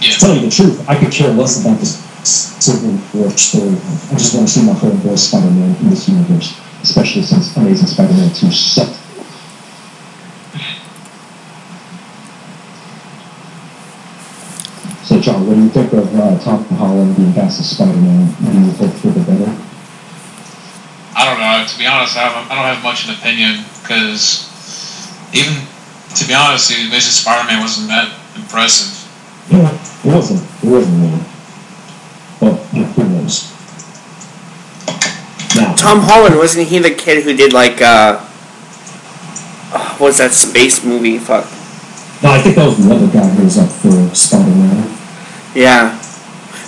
Yeah. To tell you the truth, I could care less about this Civil War story. I just want to see my homeboy Spider-Man in this universe, especially since Amazing Spider-Man 2 sucked. So, John, what do you think of uh, Tom Holland being cast as Spider-Man? Do you hope for the better? I don't know. To be honest, I, have, I don't have much of an opinion because even to be honest, the Amazing Spider-Man wasn't that impressive. Yeah, it wasn't. It wasn't really. But who knows? Now, Tom Holland wasn't he the kid who did like uh, what was that space movie? Fuck. no, I think that was the other guy who was up for Spider-Man. Yeah.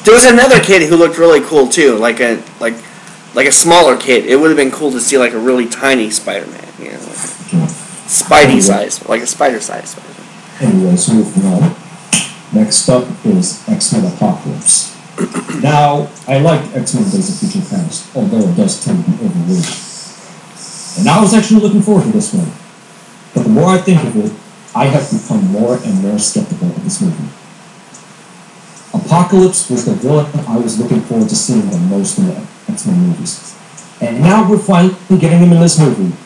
There was another kid who looked really cool too, like a like like a smaller kid. It would have been cool to see like a really tiny Spider-Man, you know, like Yeah. Spidey size, like a spider size Spider-Man. Anyways, moving on. Next up is X-Men Apocalypse. now, I like X-Men Days of Future Past, although it does tend to be overrated. And I was actually looking forward to this one. But the more I think of it, I have become more and more skeptical of this movie. Apocalypse was the villain I was looking forward to seeing the most in the X-Men movies. And now we're finally getting him in this movie,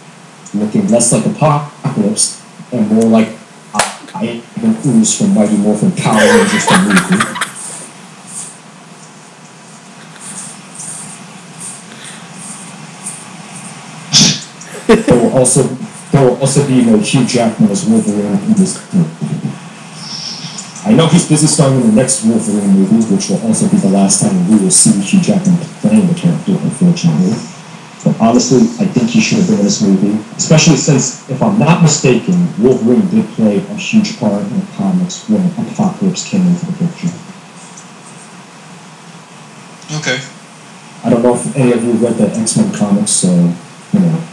looking less like Apocalypse and more like I even ooze from Mighty Morphin Power Rangers the movie. there will also there will also be no Hugh Jackman as Wolverine in this movie. I know he's busy starring in the next Wolverine movie, which will also be the last time we will see Hugh Jackman playing the character, unfortunately. But honestly, I think he should have been in this movie, especially since, if I'm not mistaken, Wolverine did play a huge part in the comics when Apocalypse came into the picture. Okay. I don't know if any of you read the X-Men comics, so, you know.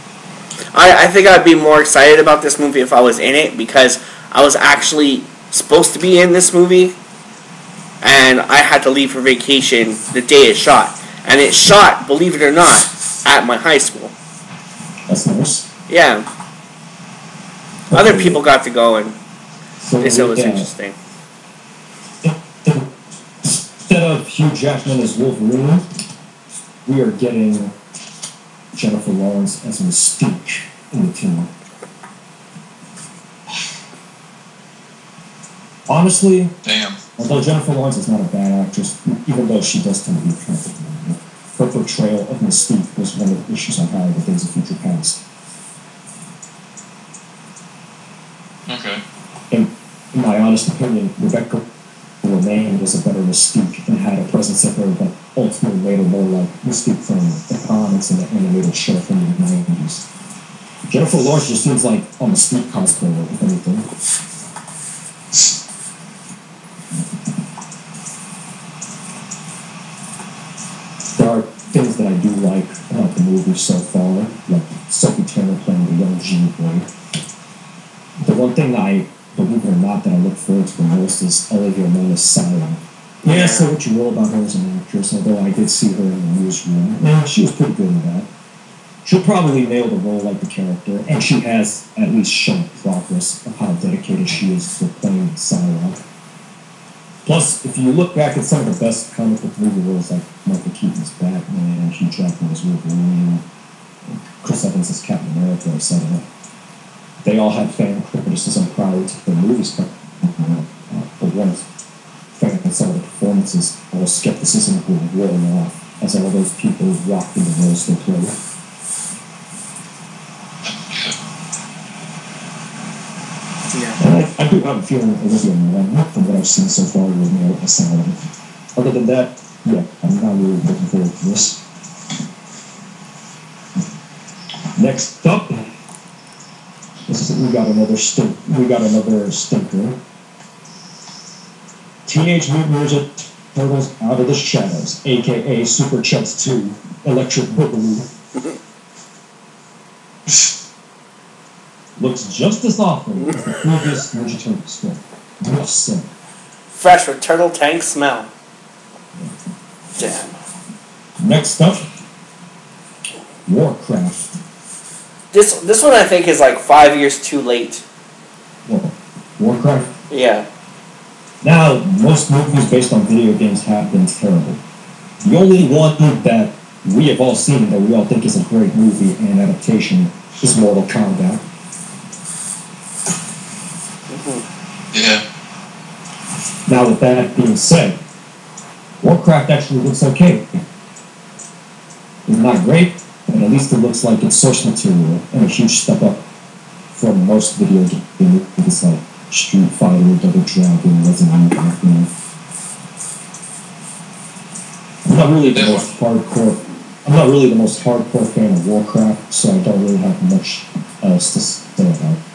I, I think I'd be more excited about this movie if I was in it because I was actually supposed to be in this movie and I had to leave for vacation the day it shot. And it shot, believe it or not, at my high school. That's nice. Yeah. Other people got to go and So, they said it was yeah, interesting. Instead of Hugh Jackman as Wolverine, we are getting Jennifer Lawrence as a Mystique in the team. Honestly, Damn. although Jennifer Lawrence is not a bad actress, even though she does tend to be attractive, her portrayal of Mystique was one of the issues I had with Days of Future Past. Okay. in, in my honest opinion, Rebecca Romijn was a better Mystique and had a presence of her that ultimately made her more like Mystique from the comics and the animated show from the 90s. Jennifer Lawrence just seems like on a Mystique cosplayer, if anything. Like about the movie so far, like Sophie Turner playing the young Jean Grey. The one thing I, believe it or not, that I look forward to the most is Olivia Munn as Psylocke. Yeah, say what you will about her as an actress, although I did see her in the newsroom. Yeah, she was pretty good in that. She'll probably nail the role like the character, and she has at least shown progress of how dedicated she is to playing Psylocke. Plus, if you look back at some of the best comic book movie roles like Michael Keaton's Batman, Hugh Jackman's Wolverine, Chris Evans Captain America, etc., they all had fan criticism prior to the movies coming out. Uh, but once fans saw the performances, all skepticism will roll off as all those people rocked in the roles they played. Yeah. And I, I do have a feeling Olivia Munn, from what I've seen so far, will nail Asylum. Other than that, yeah, I'm not really looking forward to this. Next up, this is, we got another stink. We got another stinker. Teenage Mutant Ninja Turtles Out of the Shadows, aka Super Chuds 2, Electric Boogaloo. Looks just as awful as the previous Ninja Turtles film. Say. Fresh with turtle tank smell. Damn. Next up, Warcraft. This this one I think is like five years too late. Well, Warcraft. Yeah. Now, most movies based on video games have been terrible. The only one that we have all seen that we all think is a great movie and adaptation is Mortal Kombat. Yeah. Now, with that being said, Warcraft actually looks okay. It's not great, but at least it looks like it's source material and a huge step up from most video game movies like Street Fighter, Double Dragon, Resident Evil. I'm not really the most hardcore. I'm not really the most hardcore fan of Warcraft, so I don't really have much else to say about it.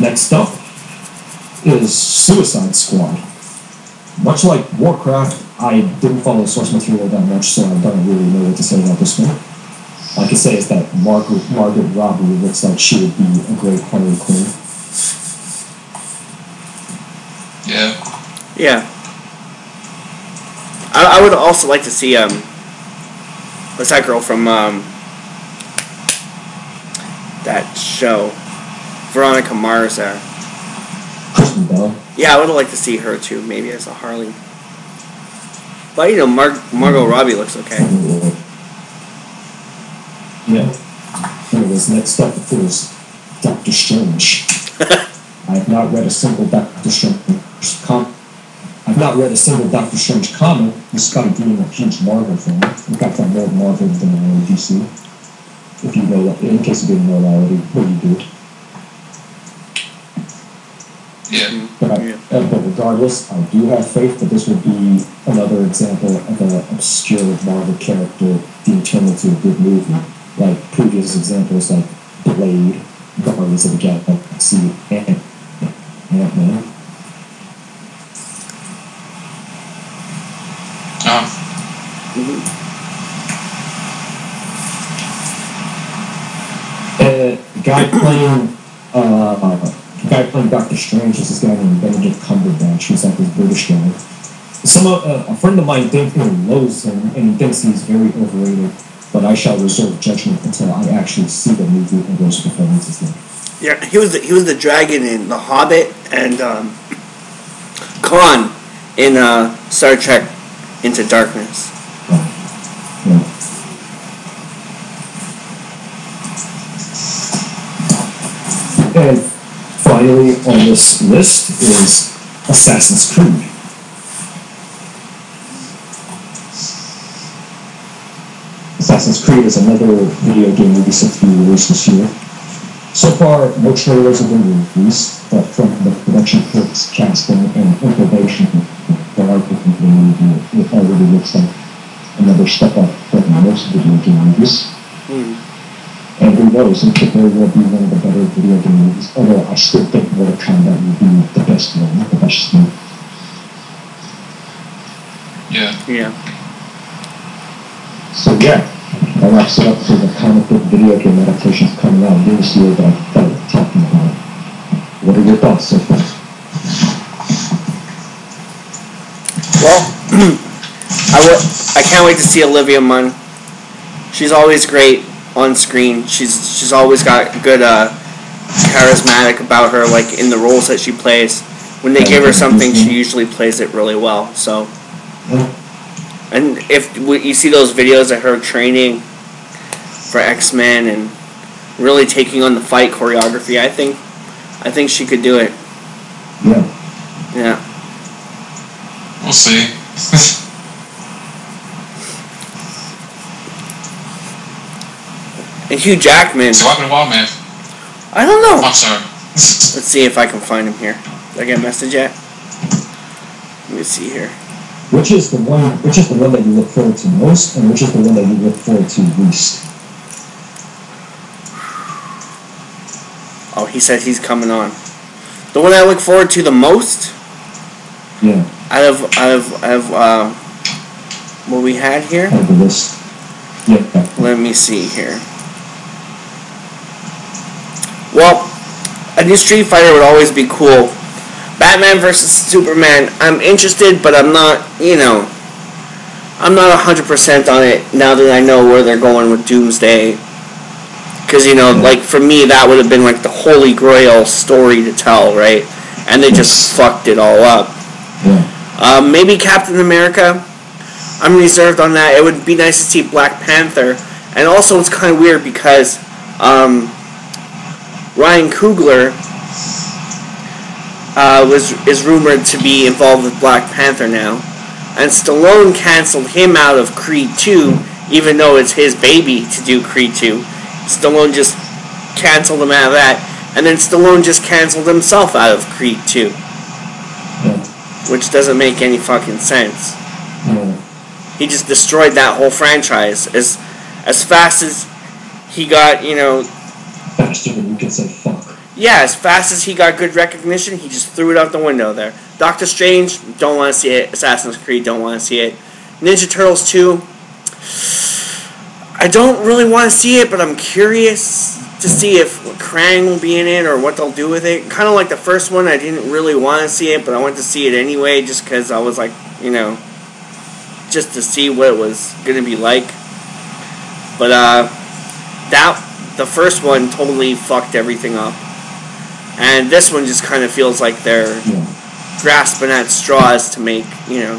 Next up is Suicide Squad. Much like Warcraft, I didn't follow the source material that much, so I don't really know what to say about this one. All I can say is that Margaret, Margaret Robbie looks like she would be a great Harley Quinn. Yeah. Yeah. I, I would also like to see um what's that girl from um that show? Veronica Mars there. Kristen Bell. Yeah, I would like to see her too, maybe as a Harley. But you know, Mar- Margot Robbie looks okay. Yeah. Anyways, next up is Doctor Strange. I have not read a single Doctor Strange com. I've not read a single Doctor Strange comic, despite being a huge Marvel fan. In fact, I'm more Marvel than I am DC. If you know, in case you didn't know already, what do you do? Yeah. But, I, Yeah. but regardless, I do have faith that this will be another example of an obscure Marvel character being turned into a good movie, like previous examples like Blade, Guardians of the Galaxy, and Ant Man. Um, Uh, guy playing uh, guy playing Doctor Strange is this guy named Benedict Cumberbatch. He's like this British guy. Some uh, a friend of mine thinks he loathes him and he thinks he's very overrated. But I shall reserve judgment until I actually see the movie and those performances. Like. Yeah, he was the, he was the dragon in The Hobbit and um, Khan in uh, Star Trek Into Darkness. On this list is Assassin's Creed. Assassin's Creed is another video game be released this year. So far, no trailers have been released, but from the production critics, casting, and information that are movie, it already looks like another step up from most video game movies. And who knows, it could very well be one of the better video game movies, although I still think Mortal Kombat would be the best one, the best one. yeah. Yeah. So yeah, that wraps it up for the comic book video game adaptations coming out this year that I felt like talking about. What are your thoughts so far? Well, I will. I can't wait to see Olivia Munn. She's always great on screen. She's she's always got good uh, charismatic about her, like in the roles that she plays. When they give her something, she usually plays it really well. So, and if w- you see those videos of her training for X Men and really taking on the fight choreography, I think, I think she could do it. Yeah. Yeah. We'll see. And Hugh Jackman. so what happened to Wild Man? I don't know. I'm sorry. Let's see if I can find him here. Did I get a message yet? Let me see here. Which is the one? Which is the one that you look forward to most, and which is the one that you look forward to least? Oh, he said he's coming on. The one I look forward to the most Yeah, out of out of out of uh, what we had here. out of the list. Yeah. Let me see here. Well, a new Street Fighter would always be cool. Batman versus Superman, I'm interested, but I'm not, you know, I'm not 100% on it now that I know where they're going with Doomsday. Because you know, like for me, that would have been like the holy grail story to tell, right? And they just fucked it all up. Yeah. Um, maybe Captain America. I'm reserved on that. It would be nice to see Black Panther, and also it's kind of weird because um, Ryan Coogler uh, was is rumored to be involved with Black Panther now, and Stallone canceled him out of Creed 2, even though it's his baby to do Creed 2. Stallone just canceled him out of that, and then Stallone just canceled himself out of Creed 2, which doesn't make any fucking sense. He just destroyed that whole franchise. As as fast as he got, you know, Faster than you can say fuck. yeah, as fast as he got good recognition, he just threw it out the window there. Doctor Strange, don't want to see it. Assassin's Creed, don't want to see it. Ninja Turtles 2, I don't really want to see it, but I'm curious to see if Krang will be in it or what they'll do with it. Kind of like the first one, I didn't really want to see it, but I went to see it anyway just because I was like, you know, just to see what it was going to be like. But, uh, that, the first one totally fucked everything up. And this one just kind of feels like they're grasping at straws to make, you know,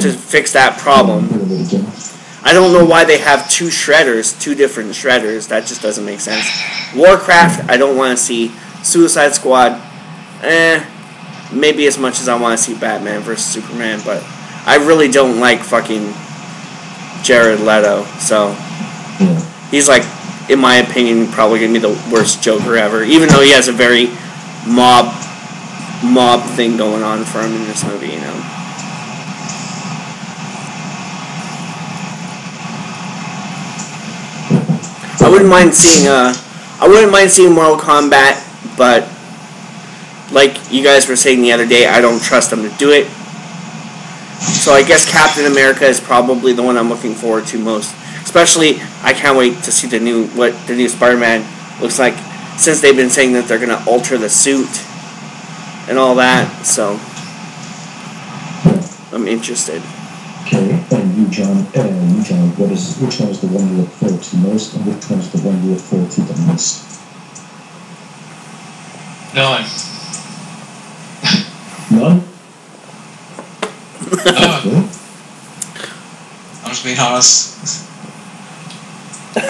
to fix that problem. Do it again. I don't know why they have two shredders, two different shredders. That just doesn't make sense. Warcraft, I don't want to see. Suicide Squad, eh, maybe as much as I want to see Batman versus Superman, but I really don't like fucking Jared Leto. So he's like, in my opinion, probably gonna be the worst Joker ever. Even though he has a very mob mob thing going on for him in this movie, you know. I wouldn't mind seeing uh I wouldn't mind seeing Mortal Kombat, but like you guys were saying the other day, I don't trust them to do it. So I guess Captain America is probably the one I'm looking forward to most. Especially, I can't wait to see the new what the new Spider-Man looks like. Since they've been saying that they're gonna alter the suit and all that, so I'm interested. Okay. And you, John. And you, John. What is? Which one is the one you look forward to most, and which one is the one you look forward to the least? None. None. None. I'm just being honest.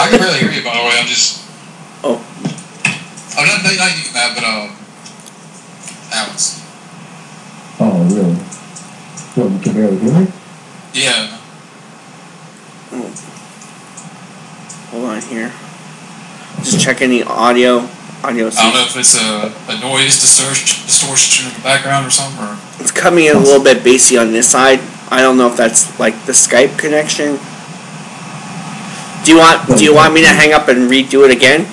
I can barely hear you, by the way. I'm just. Oh. I'm not, not you, Matt, but um, Alex. Oh, really? What? You can barely hear me? Yeah. Oh. Hold on here. Just check any audio. Audio. I don't know if it's a, a noise distortion, distortion in the background or something, or It's coming in a little bit bassy on this side. I don't know if that's like the Skype connection. Do you want Do you want me to hang up and redo it again?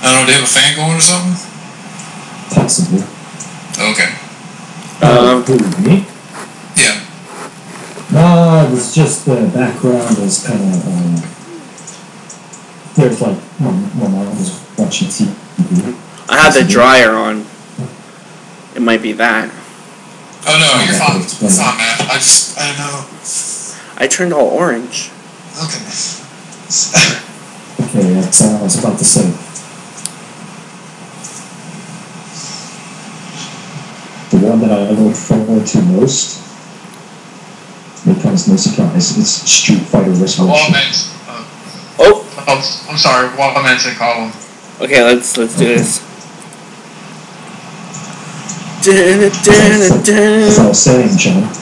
I don't know. Do you have a fan going or something? Possibly. Okay. Um, who, me? Yeah. No, it was just the background was kind of. Um, there's like when, when I was watching TV. I have the dryer on. It might be that. Oh no, you're fine. It's fine, Matt. I just I don't know. I turned all orange. Okay. Okay, that's uh, I was about to say. The one that I look forward to most, it comes no surprise, it's Street Fighter Resurrection. Wallman. Uh, Oh, oh, I'm sorry. Wallman said call him. okay. Let's let's do this. As I was saying, John.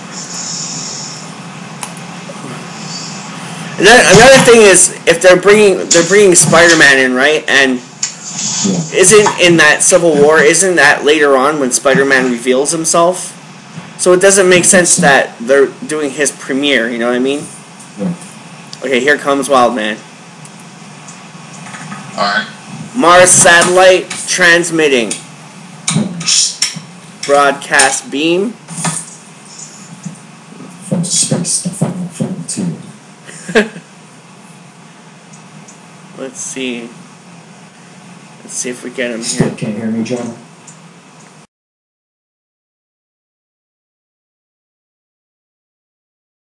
Another another thing is if they're bringing they're bringing Spider-Man in, right? And Yeah, isn't in that Civil War? Isn't that later on when Spider-Man reveals himself? So it doesn't make sense that they're doing his premiere. You know what I mean? Yeah. Okay, here comes Wildman. All right. Mars satellite transmitting broadcast beam. Let's see. Let's see if we get him here. can't hear me, John?